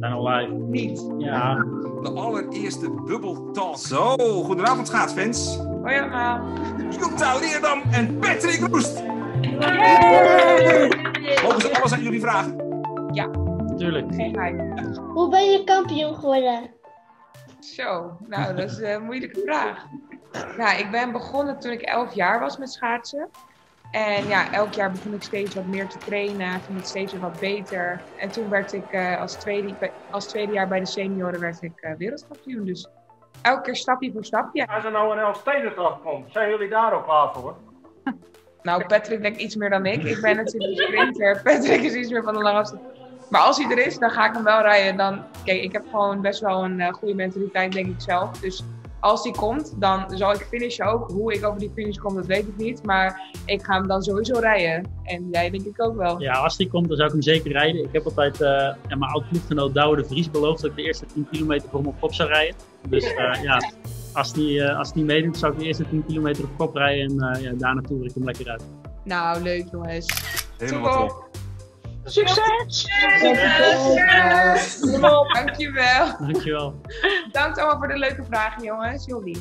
zijn al live. Niet. Ja, De allereerste Bubble Talk. Zo, goedenavond schaatsfans. Hoi allemaal. Jutta Leerdam en Patrick Roest. Mogen ze alles aan jullie vragen? natuurlijk. Geen geheim. Hoe ben je kampioen geworden? Zo, nou dat is een moeilijke vraag. Nou, ik ben begonnen toen ik 11 jaar was met schaatsen. En ja, elk jaar begon ik steeds wat meer te trainen, ging het steeds weer wat beter. En toen werd ik eh, als, tweede, als tweede jaar bij de senioren werd ik eh, wereldkampioen. Dus elke keer stapje voor stapje. Als er nou een Elfstedentocht komt, zijn jullie daar ook klaar voor? Nou, Patrick denkt iets meer dan ik. Ik ben natuurlijk een sprinter. Patrick is iets meer van de lange afstand. Maar als hij er is, dan ga ik hem wel rijden. Dan, kijk, ik heb gewoon best wel een eh, goede mentaliteit, denk ik zelf. Dus als die komt, dan zal ik finishen ook. Hoe ik over die finish kom, dat weet ik niet. Maar ik ga hem dan sowieso rijden. En jij denk ik ook wel. Ja, als die komt, dan zou ik hem zeker rijden. Ik heb altijd eh, ja, mijn oud ploeggenoot Douwe de Vries beloofd dat ik de eerste 10 kilometer voor hem op kop zou rijden. Dus eh, ja, als die, eh, als die meedoet, zou ik de eerste 10 kilometer op kop rijden. En eh, ja, daarna toer ik hem lekker uit. Nou, leuk jongens. Helemaal Top. top. Succes! Dankjewel. Dankjewel. Bedankt allemaal voor de leuke vragen, jongens. Heel lief.